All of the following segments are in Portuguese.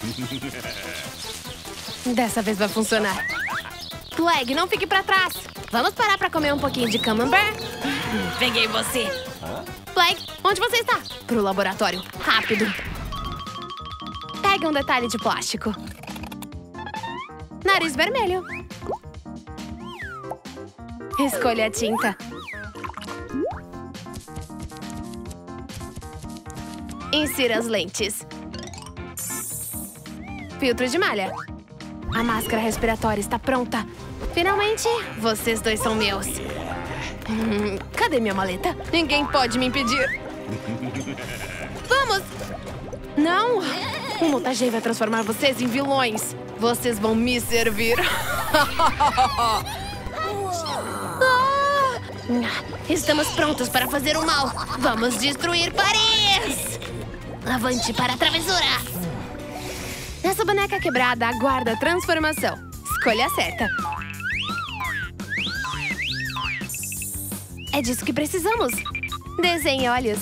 Dessa vez vai funcionar. Plague, não fique pra trás. Vamos parar pra comer um pouquinho de camembert? Peguei você. Plague, onde você está? Pro laboratório. Rápido. Pegue um detalhe de plástico. Nariz vermelho. Escolha a tinta. Insira as lentes. Filtro de malha. A máscara respiratória está pronta. Finalmente, vocês dois são meus. Hum, cadê minha maleta? Ninguém pode me impedir. Vamos! Não! O mutagê vai transformar vocês em vilões. Vocês vão me servir. Ah! Estamos prontos para fazer o mal. Vamos destruir Paris! Avante para a travessura! Essa boneca quebrada aguarda a transformação. Escolha certa. É disso que precisamos. Desenhe olhos.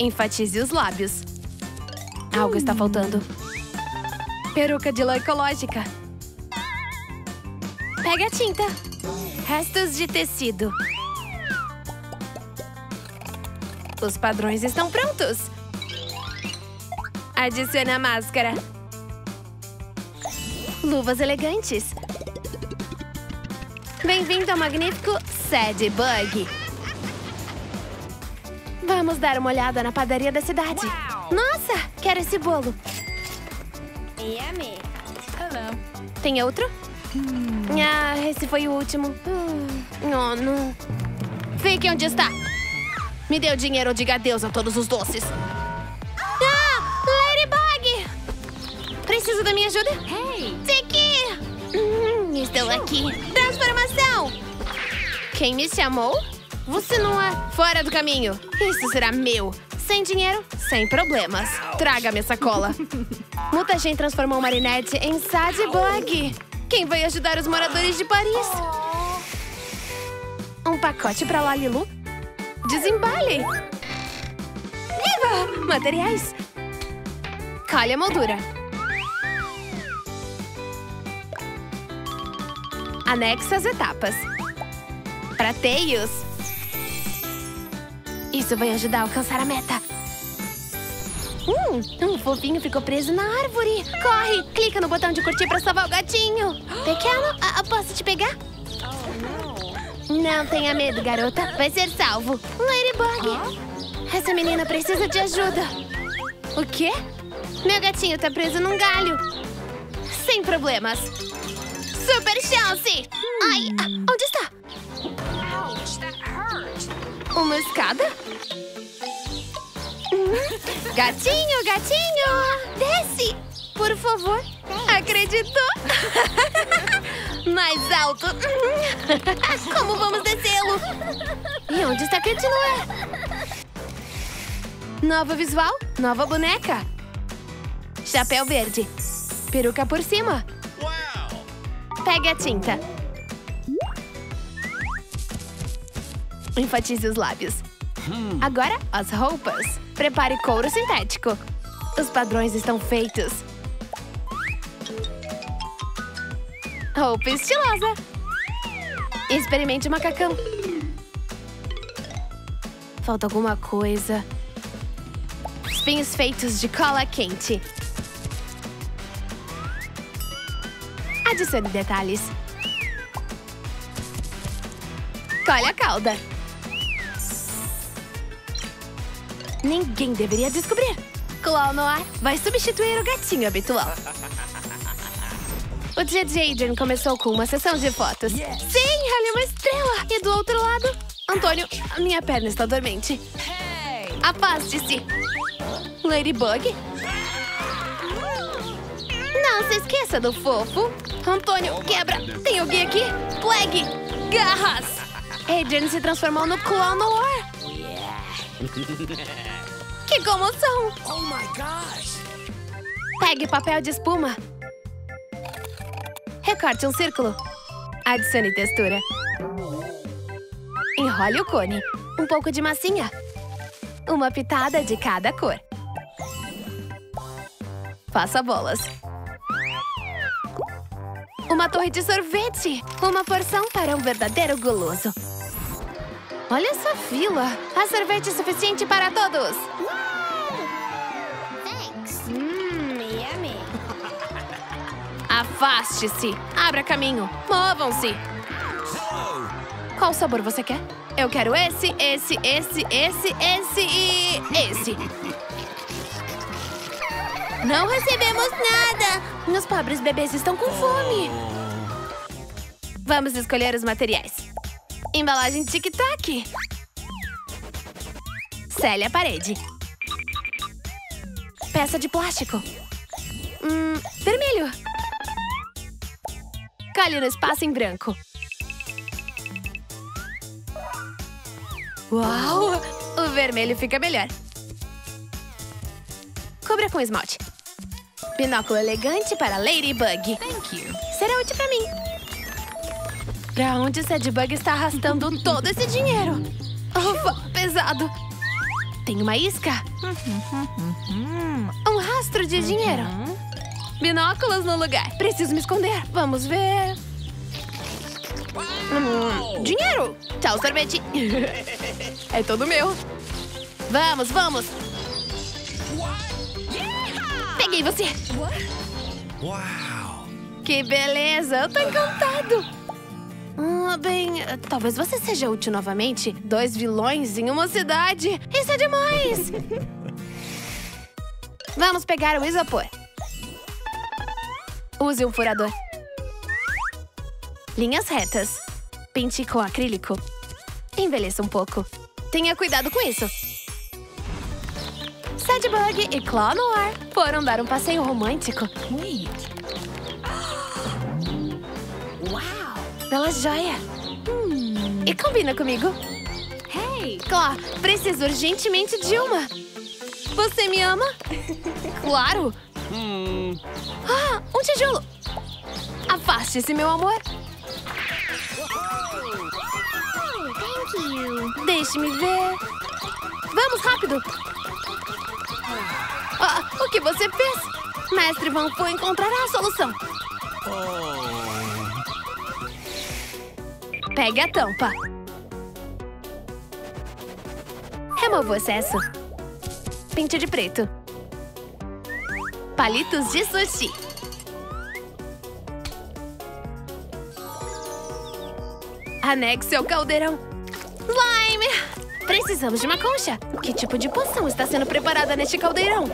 Enfatize os lábios. Algo está faltando. Peruca de lã ecológica. Pega a tinta. Restos de tecido. Os padrões estão prontos. Adicione a máscara. Luvas elegantes. Bem-vindo ao magnífico Sad Bug. Vamos dar uma olhada na padaria da cidade. Nossa, quero esse bolo. Yummy. Hello. Tem outro? Ah, esse foi o último. Oh, não. Fique onde está. Me dê o dinheiro ou diga adeus a todos os doces. Precisa da minha ajuda? Hey. Tiki! Hum, estou aqui. Transformação! Quem me chamou? Você não é fora do caminho. Isso será meu. Sem dinheiro, sem problemas. Traga minha sacola. Mutagen transformou Marinette em Sadbug. Quem vai ajudar os moradores de Paris? Um pacote para Lalilu? Desembale! Viva! Materiais. Calhe a moldura. Anexa as etapas. Prateios. Isso vai ajudar a alcançar a meta. Hum, um fofinho ficou preso na árvore. Corre, clica no botão de curtir para salvar o gatinho. Pequeno, a- a- posso te pegar? Não tenha medo, garota. Vai ser salvo. Ladybug. Essa menina precisa de ajuda. O quê? Meu gatinho tá preso num galho. Sem problemas. Super chance! Ai, ah, onde está? Uma escada? Gatinho, gatinho! Desce! Por favor. Acreditou? Mais alto. Como vamos descê-lo? E onde está Cantinoé? Novo visual, nova boneca. Chapéu verde. Peruca por cima. Pegue a tinta. Enfatize os lábios. Agora, as roupas. Prepare couro sintético. Os padrões estão feitos. Roupa estilosa. Experimente o macacão. Falta alguma coisa. Espinhos feitos de cola quente. Adicione detalhes. Colhe a cauda. Ninguém deveria descobrir. Claw Noir vai substituir o gatinho habitual. O dia de Adrian começou com uma sessão de fotos. Sim, olha uma estrela! E do outro lado, Antônio, a minha perna está dormente. Afaste-se! Ladybug? Não se esqueça do fofo. Antônio, quebra! Tem alguém aqui? Plague! Garras! Adrian se transformou no Claw Noir. Que comoção! Oh my gosh. Pegue papel de espuma. Recorte um círculo. Adicione textura. Enrole o cone. Um pouco de massinha. Uma pitada de cada cor. Faça bolas. Uma torre de sorvete. Uma porção para um verdadeiro guloso. Olha essa fila. Há sorvete suficiente para todos. Mmm, yummy. Afaste-se. Abra caminho. Movam-se. Qual sabor você quer? Eu quero esse, esse, esse, esse, esse e esse. Não recebemos nada. Meus pobres bebês estão com fome. Vamos escolher os materiais. Embalagem tic-tac. Célia parede. Peça de plástico. Hum, vermelho. Cale no espaço em branco. Uau! O vermelho fica melhor. Cubra com esmalte. Binóculo elegante para Ladybug. Thank you. Será útil pra mim. Pra onde Sadbug está arrastando todo esse dinheiro? Ufa, pesado. Tem uma isca. Um rastro de dinheiro. Binóculos no lugar. Preciso me esconder. Vamos ver. Hum, dinheiro! Tchau, sorvete. é todo meu. Vamos, vamos. Peguei você. Wow. Que beleza! Eu tô encantado! Ah, bem, talvez você seja útil novamente. Dois vilões em uma cidade. Isso é demais! Vamos pegar o isopor. Use um furador. Linhas retas. Pinte com acrílico. Envelheça um pouco. Tenha cuidado com isso. Sadbug e Claw Noir foram dar um passeio romântico. Wait. wow. Bela joia. E combina comigo. Hey. Claw, preciso urgentemente de uma. Você me ama? claro. Ah, um tijolo. Afaste-se, meu amor. Thank you. Deixe-me ver. Vamos, rápido. O que você fez? Mestre Van Fu encontrará a solução. Pegue a tampa. Remova o excesso. Pinte de preto. Palitos de sushi. Anexe ao caldeirão. Slime! Precisamos de uma concha. Que tipo de poção está sendo preparada neste caldeirão?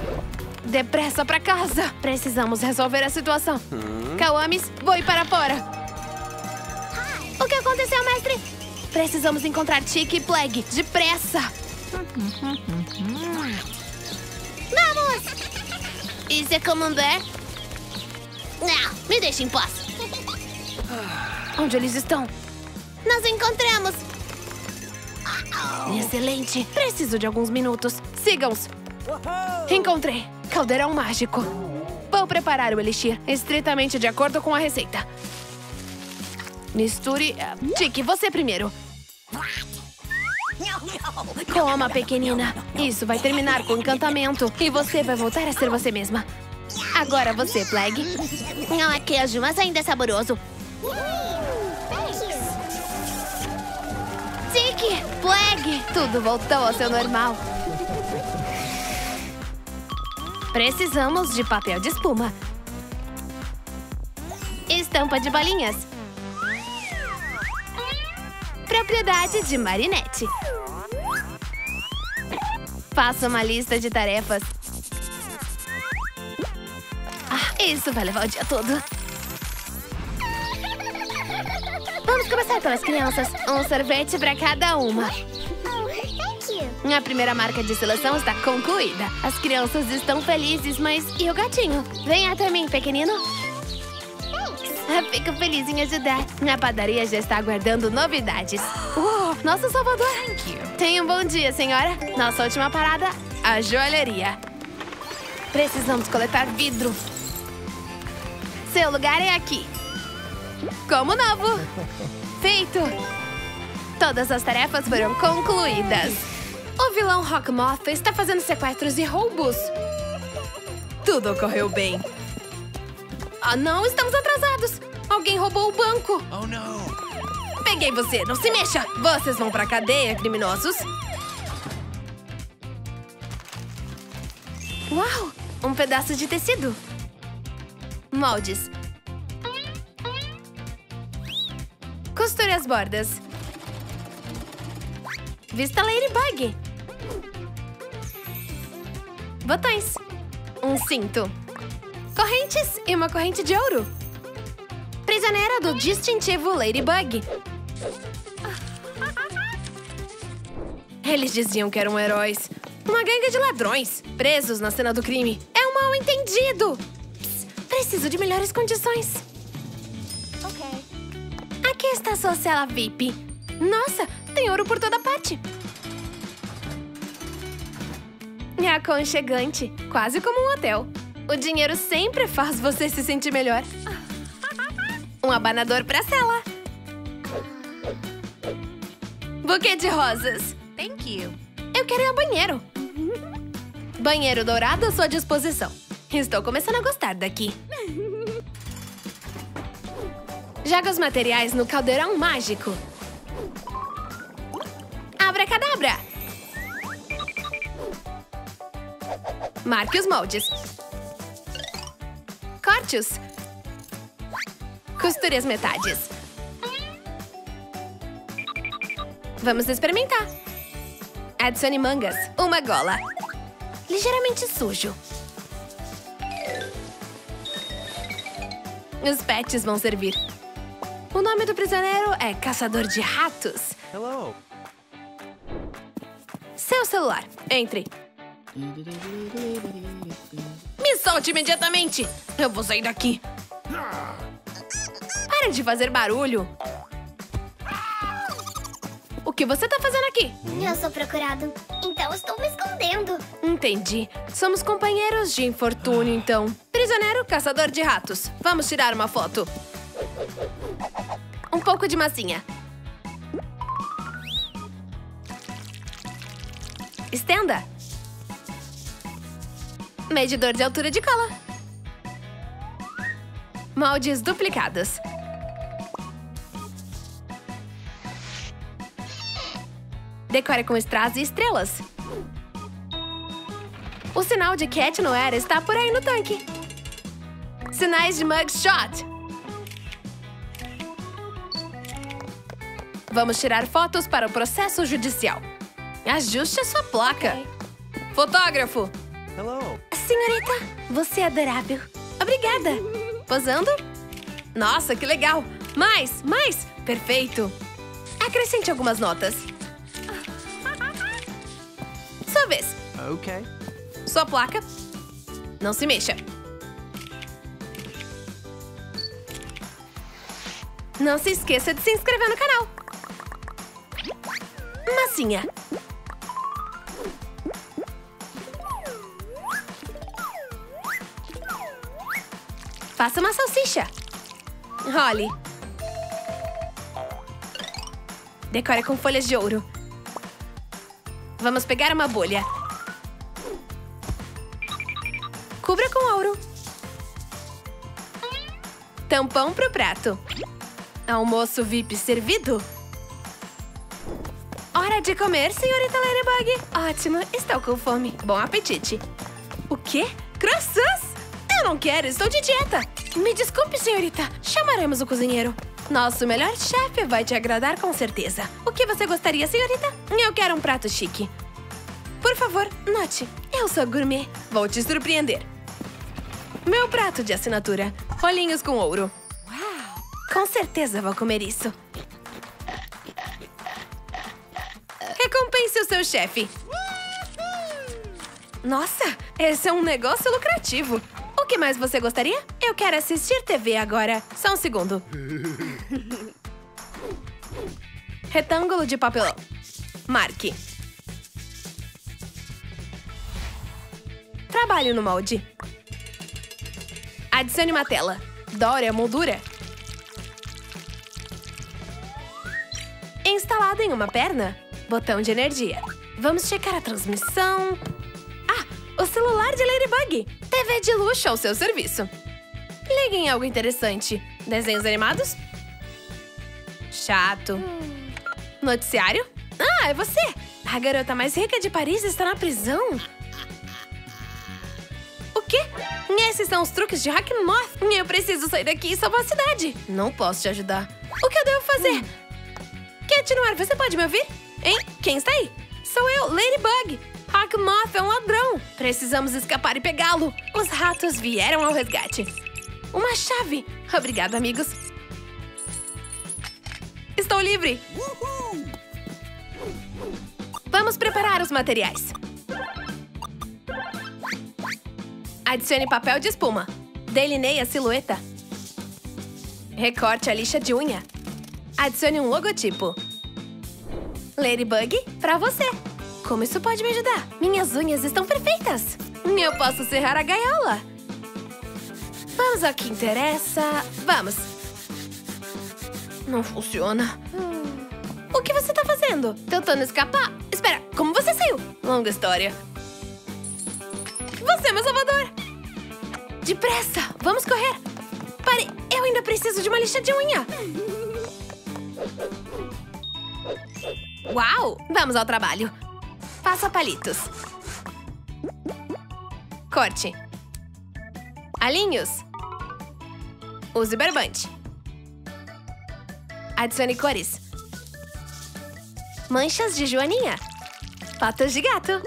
Depressa pra casa. Precisamos resolver a situação. Kawamis, voe para fora. O que aconteceu, mestre? Precisamos encontrar Tiki e Plague. Depressa. Vamos! Isso é Camembert? Não, me deixe em paz. Onde eles estão? Nós encontramos. Excelente. Preciso de alguns minutos. Sigam-os. Encontrei. Caldeirão mágico. Vou preparar o elixir estritamente de acordo com a receita. Misture... Tiki, você primeiro. Coma, pequenina. Isso vai terminar com o encantamento. E você vai voltar a ser você mesma. Agora você, Plague. Não é queijo, mas ainda é saboroso. Tiki, Plague, tudo voltou ao seu normal. Precisamos de papel de espuma. Estampa de bolinhas. Propriedade de Marinette. Faça uma lista de tarefas. Ah, isso vai levar o dia todo. Vamos começar pelas crianças. Um sorvete para cada uma. A primeira marca de seleção está concluída. As crianças estão felizes, mas e o gatinho? Venha até mim, pequenino. Ah, Fico feliz em ajudar. A padaria já está aguardando novidades. Uou, nosso Salvador. Thank you. Tenha um bom dia, senhora. Nossa última parada, a joalheria. Precisamos coletar vidro. Seu lugar é aqui. Como novo. Feito. Todas as tarefas foram concluídas. O vilão Rockmoth está fazendo sequestros e roubos. Tudo correu bem. Ah, não, estamos atrasados. Alguém roubou o banco. Oh, não. Peguei você, não se mexa. Vocês vão pra cadeia, criminosos. Uau, um pedaço de tecido. Moldes. Costure as bordas. Vista Ladybug. Botões. Um cinto. Correntes e uma corrente de ouro. Prisioneira do distintivo Ladybug. Eles diziam que eram heróis. Uma gangue de ladrões, presos na cena do crime. É um mal entendido. Preciso de melhores condições. Ok. Aqui está sua cela VIP. Nossa, tem ouro por toda parte. É aconchegante, quase como um hotel. O dinheiro sempre faz você se sentir melhor. Um abanador pra cela. Buquê de rosas. Thank you. Eu quero ir ao banheiro. Banheiro dourado à sua disposição. Estou começando a gostar daqui. Joga os materiais no caldeirão mágico. Abracadabra! Marque os moldes. Corte-os. Costure as metades. Vamos experimentar. Adicione mangas. Uma gola. Ligeiramente sujo. Os pets vão servir. O nome do prisioneiro é Caçador de Ratos. Hello. Seu celular. Entre. Me solte imediatamente! Eu vou sair daqui. Para de fazer barulho. O que você tá fazendo aqui? Eu sou procurado, então estou me escondendo. Entendi. Somos companheiros de infortúnio, então. Prisioneiro, caçador de ratos. Vamos tirar uma foto. Um pouco de massinha. Estenda. Medidor de altura de cola. Moldes duplicados. Decore com strass e estrelas. O sinal de Cat Noir está por aí no tanque. Sinais de mugshot. Vamos tirar fotos para o processo judicial. Ajuste a sua placa. Fotógrafo. Hello. Senhorita, você é adorável. Obrigada. Posando? Nossa, que legal. Mais, mais. Perfeito. Acrescente algumas notas. Sua vez. Okay. Sua placa. Não se mexa. Não se esqueça de se inscrever no canal. Massinha. Faça uma salsicha. Role. Decore com folhas de ouro. Vamos pegar uma bolha. Cubra com ouro. Tampão pro prato. Almoço VIP servido. Hora de comer, senhorita Ladybug. Ótimo, estou com fome. Bom apetite. O quê? Croissants? Eu não quero, estou de dieta. Me desculpe, senhorita. Chamaremos o cozinheiro. Nosso melhor chefe vai te agradar com certeza. O que você gostaria, senhorita? Eu quero um prato chique. Por favor, note. Eu sou gourmet. Vou te surpreender. Meu prato de assinatura. Rolinhos com ouro. Com certeza vou comer isso. Recompense o seu chefe. Nossa, esse é um negócio lucrativo. Mais você gostaria? Eu quero assistir TV agora. Só um segundo. Retângulo de papelão. Marque. Trabalho no molde. Adicione uma tela. Dore a moldura. Instalado em uma perna, botão de energia. Vamos checar a transmissão. Ah, o celular de Ladybug. TV de luxo ao seu serviço. Ligue em algo interessante. Desenhos animados? Chato. Noticiário? Ah, é você! A garota mais rica de Paris está na prisão. O quê? Esses são os truques de Hackmoth. Eu preciso sair daqui e salvar a cidade. Não posso te ajudar. O que eu devo fazer? Cat Noir, você pode me ouvir? Hein? Quem está aí? Sou eu, Ladybug. Hackmoth é um ladrão. Precisamos escapar e pegá-lo. Os ratos vieram ao resgate. Uma chave. Obrigado, amigos. Estou livre. Vamos preparar os materiais. Adicione papel de espuma. Delineie a silhueta. Recorte a lixa de unha. Adicione um logotipo. Ladybug, pra você. Como isso pode me ajudar? Minhas unhas estão perfeitas. Eu posso serrar a gaiola. Vamos ao que interessa. Vamos. Não funciona. O que você tá fazendo? Tentando escapar? Espera, como você saiu? Longa história. Você é meu salvador! Depressa! Vamos correr! Pare! Eu ainda preciso de uma lixa de unha! Uau! Vamos ao trabalho! Faça palitos. Corte. Alinhos. Use barbante. Adicione cores. Manchas de joaninha. Patas de gato.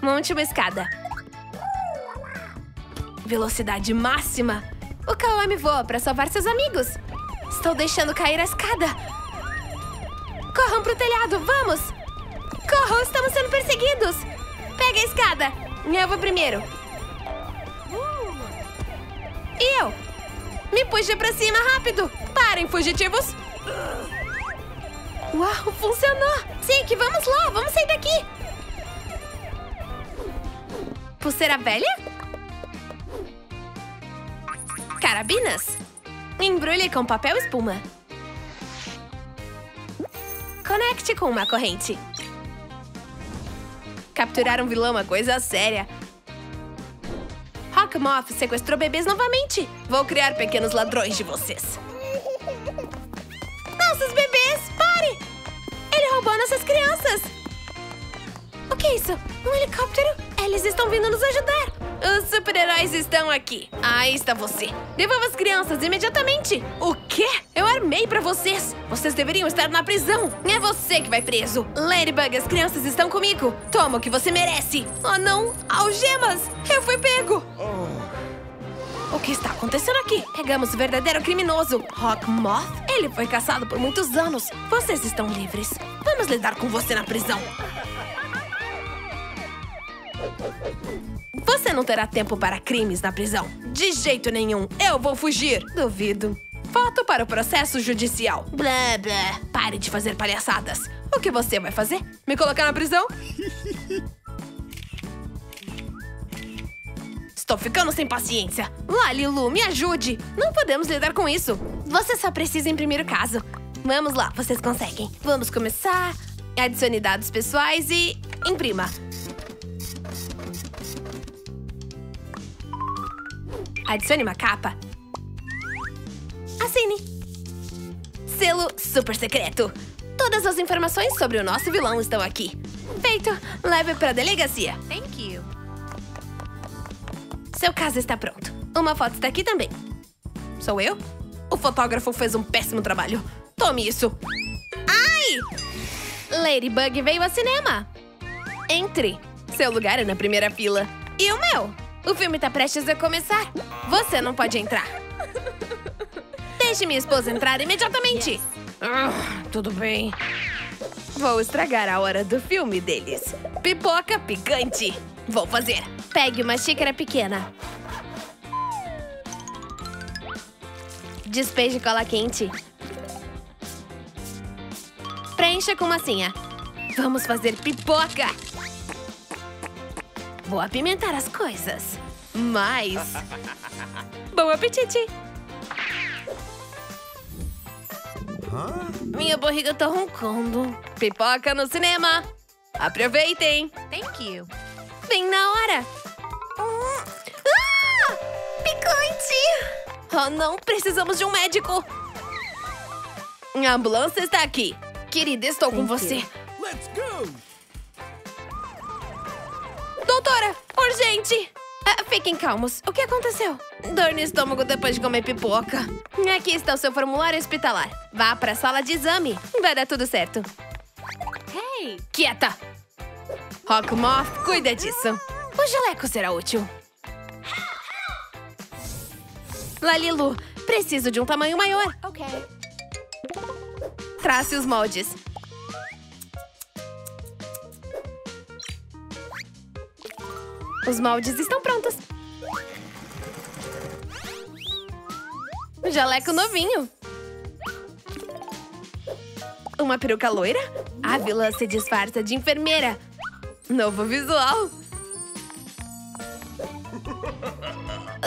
Monte uma escada. Velocidade máxima. O Kawami voa para salvar seus amigos. Estou deixando cair a escada. Corram pro telhado, vamos! Corram, estamos sendo perseguidos! Pega a escada! Eu vou primeiro. E eu? Me puxe pra cima, rápido! Parem, fugitivos! Uau, funcionou! Que vamos lá, vamos sair daqui! Pulseira velha? Carabinas? Embrulhe com papel espuma. Conecte com uma corrente. Capturar um vilão é uma coisa séria. Hawkmoth sequestrou bebês novamente. Vou criar pequenos ladrões de vocês. Nossos bebês! Pare! Ele roubou nossas crianças! O que é isso? Um helicóptero? Eles estão vindo nos ajudar! Os super-heróis estão aqui. Aí está você. Devolva as crianças imediatamente. O quê? Eu armei pra vocês. Vocês deveriam estar na prisão. É você que vai preso. Ladybug, as crianças estão comigo. Toma o que você merece. Oh, não. Algemas. Eu fui pego. O que está acontecendo aqui? Pegamos o verdadeiro criminoso, Hawkmoth. Ele foi caçado por muitos anos. Vocês estão livres. Vamos lidar com você na prisão. Você não terá tempo para crimes na prisão. De jeito nenhum. Eu vou fugir. Duvido. Foto para o processo judicial. Blá, blá. Pare de fazer palhaçadas. O que você vai fazer? Me colocar na prisão? Estou ficando sem paciência. Lalilu, me ajude. Não podemos lidar com isso. Você só precisa imprimir o caso. Vamos lá, vocês conseguem. Vamos começar. Adicione dados pessoais e imprima. Adicione uma capa. Assine. Selo super secreto. Todas as informações sobre o nosso vilão estão aqui. Feito. Leve para a delegacia. Thank you. Seu caso está pronto. Uma foto está aqui também. Sou eu? O fotógrafo fez um péssimo trabalho. Tome isso. Ai! Ladybug veio ao cinema. Entre. Seu lugar é na primeira fila. E o meu? O filme tá prestes a começar. Você não pode entrar. Deixe minha esposa entrar imediatamente. Ah, tudo bem. Vou estragar a hora do filme deles. Pipoca picante. Vou fazer. Pegue uma xícara pequena. Despeje cola quente. Preencha com massinha. Vamos fazer pipoca. Vou apimentar as coisas. Mas... Bom apetite! Minha barriga tá roncando. Pipoca no cinema! Aproveitem! Thank you. Bem na hora! Ah! Picante! Oh, não! Precisamos de um médico! A ambulância está aqui. Querida, estou com você. Let's go! Doutora, urgente! Ah, fiquem calmos. O que aconteceu? Dor no estômago depois de comer pipoca. Aqui está o seu formulário hospitalar. Vá para a sala de exame. Vai dar tudo certo. Hey! Quieta! Rockmoth, cuida disso. O jaleco será útil. Lalilu, preciso de um tamanho maior. Okay. Trace os moldes. Os moldes estão prontos. Jaleco novinho. Uma peruca loira? A vilã se disfarça de enfermeira. Novo visual.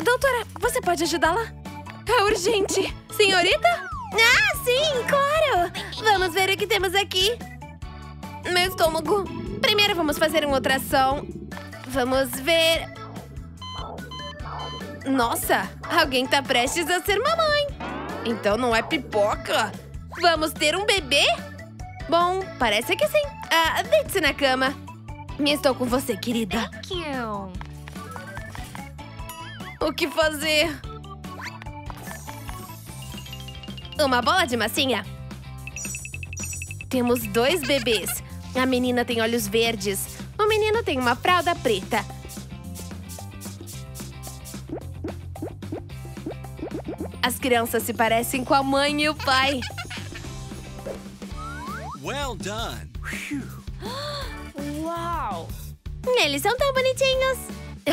Doutora, você pode ajudá-la? É urgente. Senhorita? Ah, sim, claro. Vamos ver o que temos aqui. Meu estômago. Primeiro vamos fazer uma ultrassom. Vamos ver... Nossa, alguém tá prestes a ser mamãe. Então não é pipoca? Vamos ter um bebê? Bom, parece que sim. Ah, deite-se na cama. Estou com você, querida. Thank you. O que fazer? Uma bola de massinha. Temos dois bebês. A menina tem olhos verdes. Tem uma fralda preta. As crianças se parecem com a mãe e o pai. Well done. Wow. Eles são tão bonitinhos.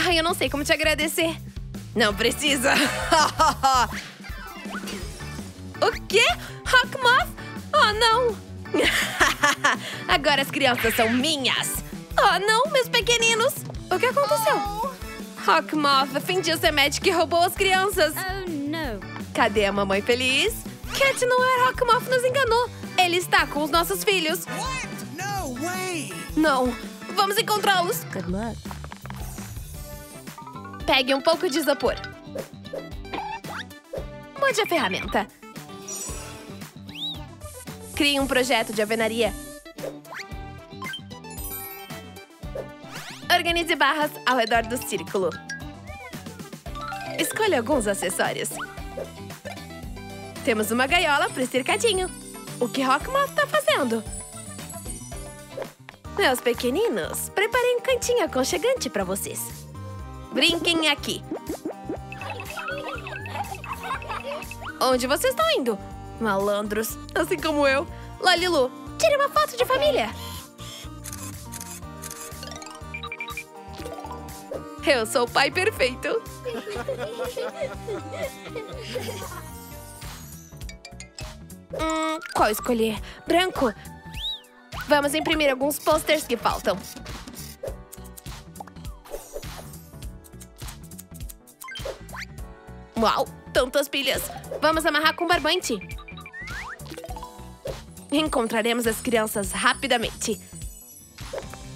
Ai, eu não sei como te agradecer. Não precisa. o quê? Rockmuff? Oh, não. Agora as crianças são minhas. Oh, não, meus pequeninos. O que aconteceu? Rockmuff fingiu ser médico e roubou as crianças. Oh no. Cadê a mamãe feliz? Cat não é Rockmuff, nos enganou. Ele está com os nossos filhos. What? No way! Não, vamos encontrá-los. Good luck. Pegue um pouco de isopor. Mude a ferramenta. Crie um projeto de alvenaria. Organize barras ao redor do círculo. Escolha alguns acessórios. Temos uma gaiola para o cercadinho. O que Rockmoth está fazendo? Meus pequeninos, preparei um cantinho aconchegante para vocês. Brinquem aqui. Onde vocês estão indo? Malandros, assim como eu. Lalilu, tire uma foto de família. Eu sou o pai perfeito. Hum, qual escolher? Branco? Vamos imprimir alguns posters que faltam. Uau, tantas pilhas! Vamos amarrar com barbante. Encontraremos as crianças rapidamente.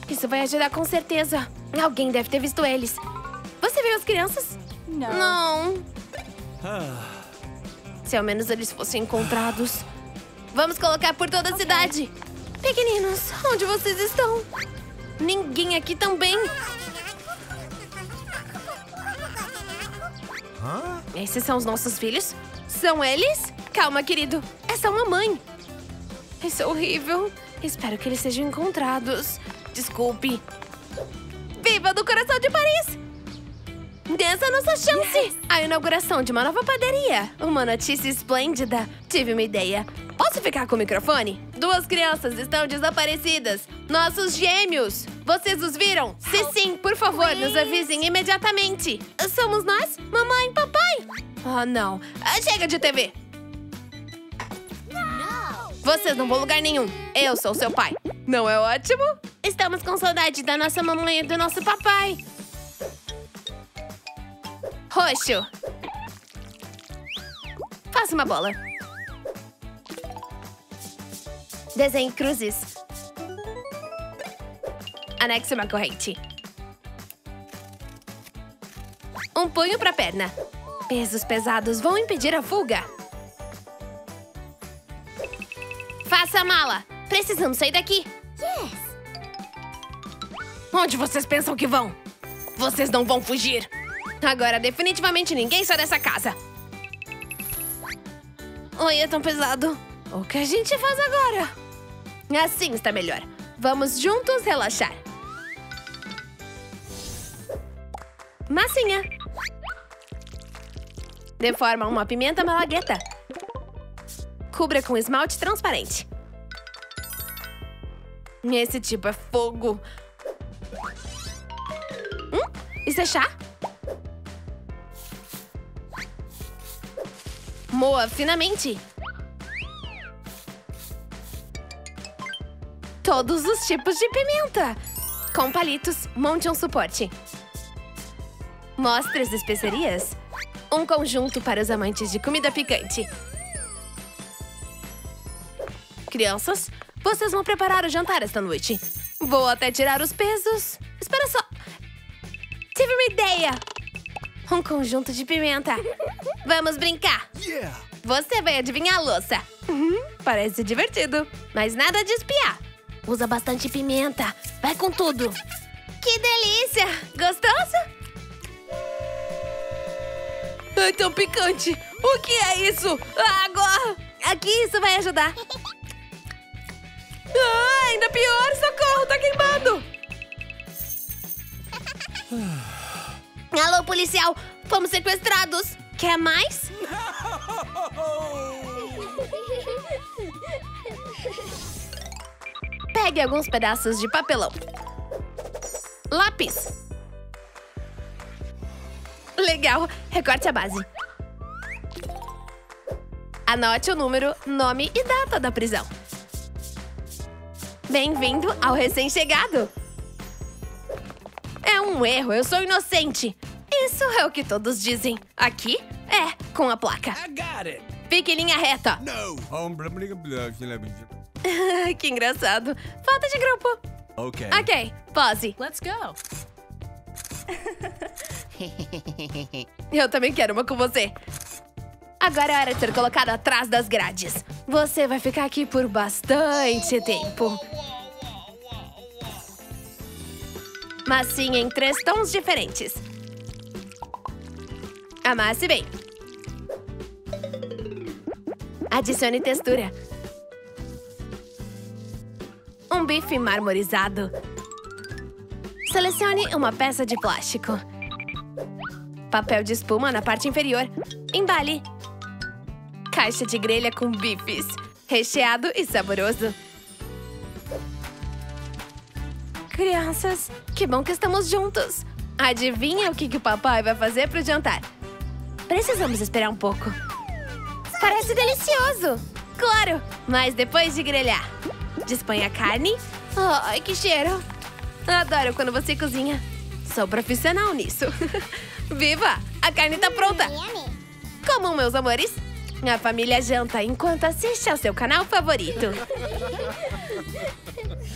Isso vai ajudar com certeza. Alguém deve ter visto eles. Você viu as crianças? No. Não. Se ao menos eles fossem encontrados. Vamos colocar por toda a cidade. Pequeninos, onde vocês estão? Ninguém aqui também. Esses são os nossos filhos? São eles? Calma, querido. É só uma mãe. Isso é horrível. Espero que eles sejam encontrados. Desculpe. Viva do coração de Paris! Dessa nossa chance! A inauguração de uma nova padaria. Uma notícia esplêndida. Tive uma ideia. Posso ficar com o microfone? Duas crianças estão desaparecidas. Nossos gêmeos. Vocês os viram? Se sim, por favor, nos avisem imediatamente. Somos nós? Mamãe papai? Oh, não. Ah, Chega de TV. Vocês não vão lugar nenhum. Eu sou seu pai. Não é ótimo? Estamos com saudade da nossa mamãe e do nosso papai. Roxo. Faça uma bola. Desenhe cruzes. Anexe uma corrente. Um punho pra perna. Pesos pesados vão impedir a fuga. Faça a mala. Precisamos sair daqui. Onde vocês pensam que vão? Vocês não vão fugir. Agora, definitivamente ninguém sai dessa casa. Oi, é tão pesado. O que a gente faz agora? Assim está melhor. Vamos juntos relaxar. Massinha. Deforma uma pimenta malagueta. Cubra com esmalte transparente. Esse tipo é fogo. Hum? Isso é chá? Moa finamente. Todos os tipos de pimenta. Com palitos, monte um suporte. Mostre as especiarias. Um conjunto para os amantes de comida picante. Crianças, vocês vão preparar o jantar esta noite. Vou até tirar os pesos. Espera só. Tive uma ideia. Um conjunto de pimenta. Vamos brincar. Yeah. Você vai adivinhar a louça. Uhum, parece divertido. Mas nada de espiar. Usa bastante pimenta. Vai com tudo. Que delícia! Gostoso? Ai, tão picante. O que é isso? Água! Aqui, isso vai ajudar. Ah, ainda pior, socorro, tá queimando. Alô, policial, fomos sequestrados. Quer mais? Pegue alguns pedaços de papelão. Lápis. Legal, recorte a base. Anote o número, nome e data da prisão. Bem-vindo ao recém-chegado. É um erro, eu sou inocente. Isso é o que todos dizem. Aqui é com a placa. I got it. Fique em linha reta. No. que engraçado. Falta de grupo. Okay. Ok, pose. Let's go. Eu também quero uma com você. Agora é hora de ser colocado atrás das grades. Você vai ficar aqui por bastante tempo. Massinha em três tons diferentes. Amasse bem. Adicione textura. Um bife marmorizado. Selecione uma peça de plástico. Papel de espuma na parte inferior. Embale. Caixa de grelha com bifes. Recheado e saboroso. Crianças, que bom que estamos juntos. Adivinha o que, que o papai vai fazer pro jantar? Precisamos esperar um pouco. Parece delicioso. Claro, mas depois de grelhar. Disponha a carne. Ai, que cheiro. Adoro quando você cozinha. Sou profissional nisso. Viva! A carne tá pronta. Como meus amores? A família janta enquanto assiste ao seu canal favorito.